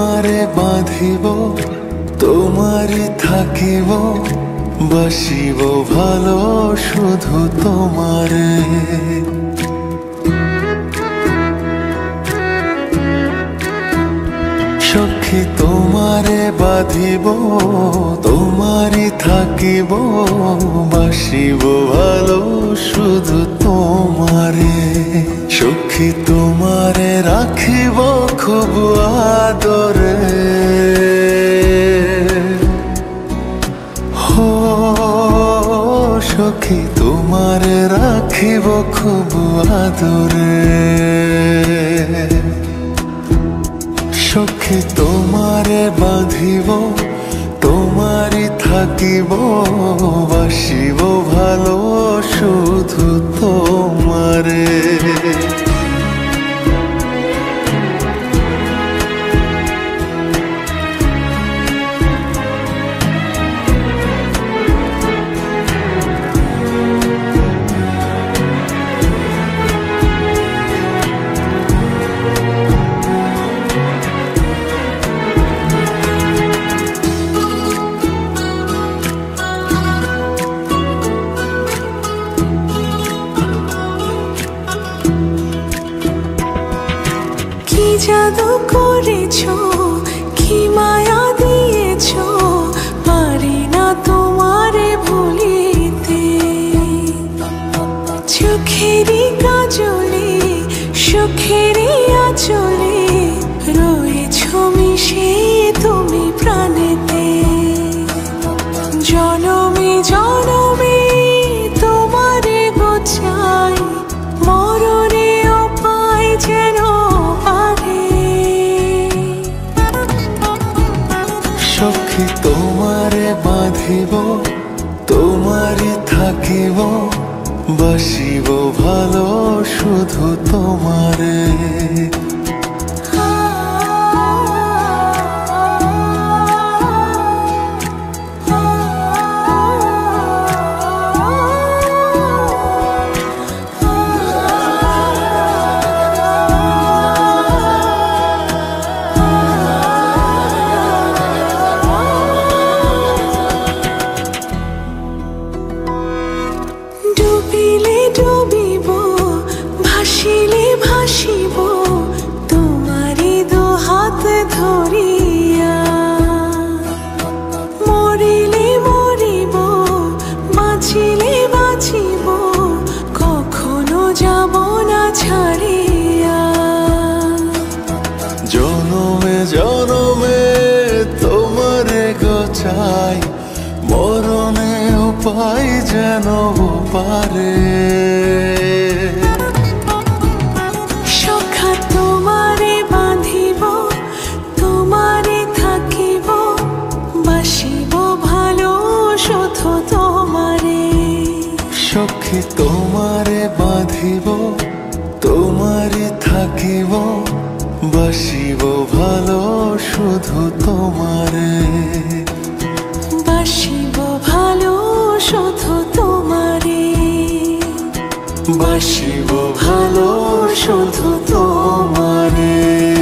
তোমারে বাঁধিব তোমারে থাকিব বাসিব ভালো শুধু তোমারে। সখী তোমার বাঁধিব, তোমারই থাকিব, বাসিব ভালো শুধু তোমারে। সখী তোমারে রাখিব খুব আদরে। হো, সখী তোমারে রাখিব খুব আদরে। সখী তোমারে বাঁধিব তোমারই থাকিব বাসিব ভালো শুধু তোমারে। জাদু করেছ? কি মায়া দিয়েছ? পারি না তোমারে ভুলিতে। চোখেরই কাজলে, সুখেরই আচলে রয়েছ মিশে তুমি। তোমারে বাঁধিব তোমারে থাকিব বাসিব ভালো শুধু ছাড়িয়া। জনমে জনমে তোমারে গোচাই মরণে উপায় যেন পারে। সখা তোমারে বাঁধিব তোমারে থাকিব বাসিব ভালো শুধু তোমারে। বাসিব ভালো শুধু তোমারে। বাসিব ভালো শুধু তোমারে।